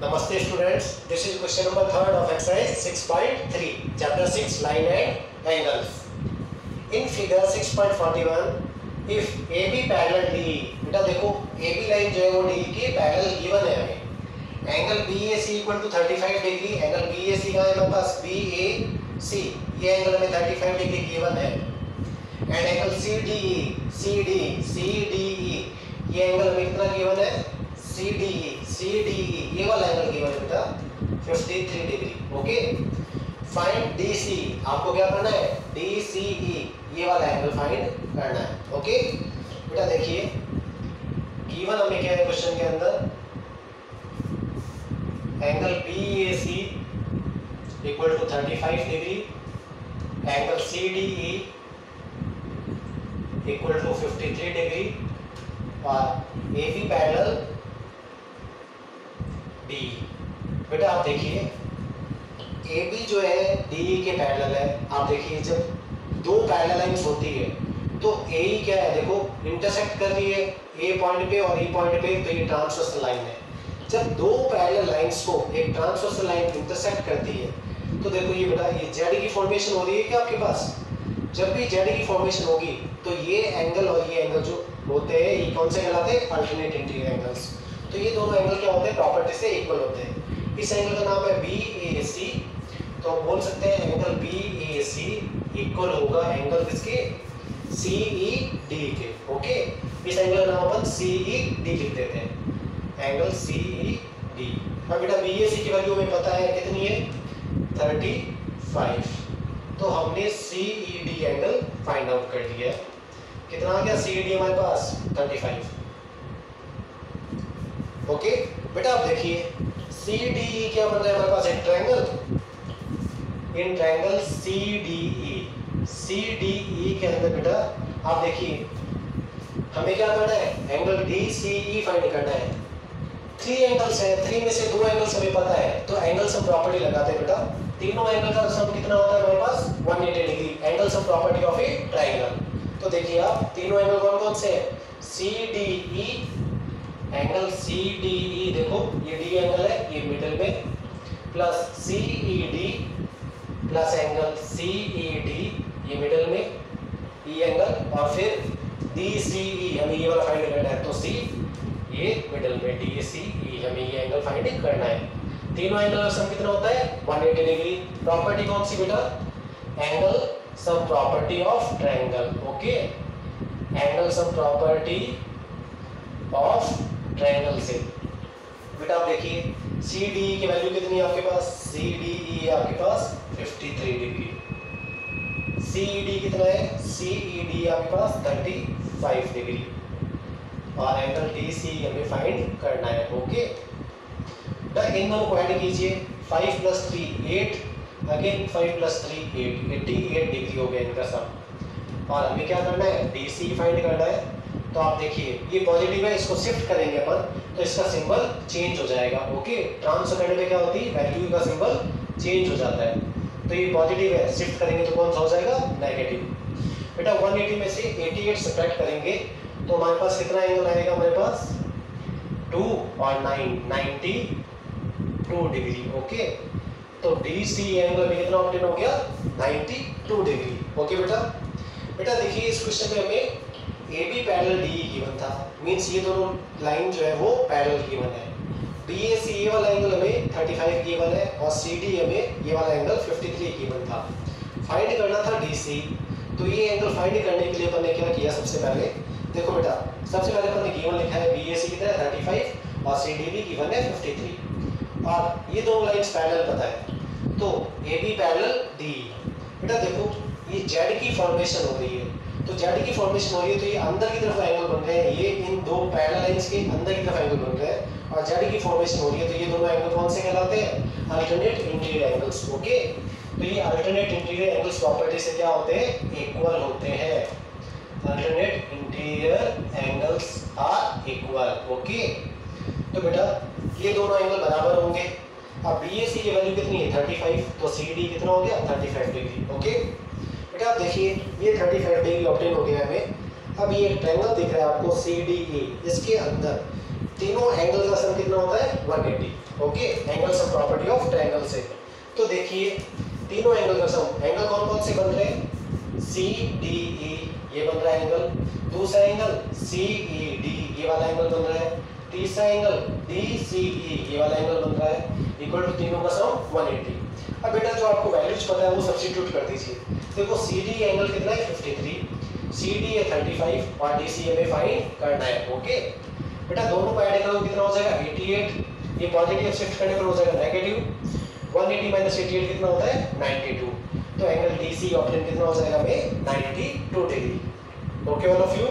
Namaste students, this is question number third of exercise 6.3, chapter 6, line and angles. In figure 6.41, if AB parallel DE, बेटा देखो AB line जो है वो DE के parallel given है हमें angle BAC equal to 35 degree angle BAC का है हमारे पास BAC ये एंगल हमें 35 डिग्री गिवन है and angle CDE CD CDE ये एंगल हमें कितना गिवन है CDE CDE ये वाला एंगल गिवन है बेटा 53 डिग्री ओके फाइंड DC आपको क्या करना है DCE ये वाला एंगल फाइंड करना है ओके बेटा देखिए गिवन हमें क्या है क्वेश्चन के अंदर angle BAC equal to 35 degree angle CDE equal to 53 degree और ए बी पैरेलल डी बेटा आप देखिए ए बी जो है डी के पैरेलल है। आप देखिए, जब दो पैरेलल लाइंस होती है तो ए ही क्या है? देखो इंटरसेक्ट कर रही है ए पॉइंट पे और ई पॉइंट पे तो ये ट्रांसवर्सल लाइन है। जब दो पैरेलल लाइंस को एक ट्रांसवर्सल लाइन इंटरसेक्ट करती है तो देखो ये बेटा, ये जेड की फॉर्मेशन हो रही है क्या आपके पास? जब भी जेड की फॉर्मेशन होगी तो ये एंगल और ये एंगल जो होते हैं, ये कौन से कहलाते हैं? अल्टरनेट इंटीरियर एंगल्स तो ये दोनों एंगल क्या होते हैं? प्रॉपर्टी से इक्वल होते हैं। इस एंगल का नाम है बी ए सी तो बोल सकते हैं angle B A C equal होगा एंगल किसके? सी ई डी के ओके इस एंगल का नाम अपन सी ई डी लिख देते हैं। एंगल सी ई डी अब बेटा बी ए सी की वैल्यू हमें पता है कितनी है? थर्टी फाइव तो हमने C E D angle find out कर दिया कितना आ गया? सी ई डी हमारे पास 35 ओके बेटा आप देखिए सी डी क्या बन रहा है हमारे पास? एक triangle in triangle C D E C D E के अंदर बेटा, आप देखिए, हमें क्या करना है? Angle D C E find करना है। थ्री एंगल्स है थ्री में से दो एंगल्स हमें पता है तो एंगल सम प्रॉपर्टी लगाते हैं बेटा। तीनों एंगल का सम कितना होता है हमारे पास? 180 degree angle sum property of a triangle तो देखिए आप, तीनों एंगल कौन कौन से हैं? C D E angle C D E देखो, ये डी एंगल है, ये मिडिल में। Plus C E D plus angle C E D ये मिडिल में ई एंगल और फिर डी सी ई हमें ये वाला फाइंड करना है तो सी ये मिडिल में डी सी ई हमें ये एंगल फाइंड करना है। तीनों एंगल का सम कितना होता है? 180 डिग्री प्रॉपर्टी कौन सी बेटा angle sum property of triangle okay angle sum property of triangle से। बेटा आप देखिए सी डी की वैल्यू कितनी है आपके पास? सी डी ई आपके पास? 53 डिग्री। सी डी कितना है? सी ई डी आपके पास 35 डिग्री। और एंगल डी सी हमें फाइंड करना है। ओके बेटा इन दोनों को ऐड कीजिए। 5 plus three eight again 5 plus three eight eighty eight degree हो गया इनका सम और हमें क्या करना है? डी सी फाइंड करना है। तो आप देखिए, ये पॉजिटिव है, इसको शिफ्ट करेंगे अपन तो इसका सिंबल चेंज हो जाएगा ओके ट्रांसफ़र करने पे क्या होती? है वैल्यू का सिंबल चेंज हो जाता है। तो ये पॉजिटिव है शिफ्ट करेंगे तो कौन सा हो जाएगा? नेगेटिव बेटा 180 में से 88 सब्ट्रैक्ट करेंगे तो हमारे पास कितना एंगल आएगा हमारे पास? 2 और 9 92 डिग्री ओके तो डी सी एंगल में कितना ऑप्टेन हो गया? 92 डिग्री ओके बेटा? बेटा, देखिए इस क्वेश्चन में हमें A B parallel D given था। मींस ये दोनों लाइन जो है वो पैरेलल गिवन है। बी ए सी ये वाला एंगल हमें 35 गिवन है और सी डी हमें ये वाला एंगल 53 गिवन था। फाइंड करना था डी सी तो ये एंगल फाइंड करने के लिए अपन ने क्या किया सबसे पहले? देखो बेटा, सबसे पहले अपन ने गिवन लिखा है बी ए सी कितना है 35 और सी डी भी गिवन है 53 और ये दोनों लाइंस पैरेलल पता है। तो ए बी पैरेलल डी बेटा देखो ये जेड की फॉर्मेशन हो रही है। तो जेड की फॉर्मेशन हो रही है तो ये अंदर की तरफ़ एंगल बन रहे हैं। ये इन दो पैरेलल लाइंस के अंदर की तरफ़ एंगल बन रहे हैं। और जेड की फॉर्मेशन हो रही है तो ये दोनों एंगल कौन से कहलाते हैं? अल्टरनेट इंटीरियर एंगल्स ओके तो ये अल्टरनेट इंटीरियर एंगल्स प्रॉपर्टी से क्या होते हैं? इक्वल होते हैं। Alternate interior angles are equal okay तो बेटा, ये दोनों एंगल बराबर होंगे। अब बी की वैल्यू कितनी है? 35 तो सी डी कितना हो गया? 35 डिग्री ओके आप देखिए, ये 35 डिग्री ऑप्टेन हो गया हमें। अब ये ट्रायंगल दिख रहा है आपको सी डी ए इसके अंदर। तीनों एंगल का सम कितना होता है? 180 okay angle sum property of triangle से। तो देखिए, तीनों एंगल का सम एंगल कौन कौन से बन रहे हैं? सी डी ई ये बन रहा है एंगल दूसरा एंगल सी ई डी ये वाला एंगल बन रहा है तीसरा एंगल डी सी ई ये वाला एंगल बन रहा है इक्वल टू तीनों का सम 180 अब बेटा जो आपको वैल्यूज़ पता है वो सब्स्टिट्यूट कर दीजिए। देखो सी डी एंगल कितना है? 53 सी डी है 35 और डी सी हमें फाइंड करना है ओके बेटा, दोनों को ऐड करो कितना हो जाएगा? 88 ये पॉजिटिव शिफ्ट करने पर हो जाएगा नेगेटिव 180 माइनस 88 कितना होता है? 92 तो एंगल डीसी ऑप्शन कितना हो जाएगा हमें? 92 degree okay all of you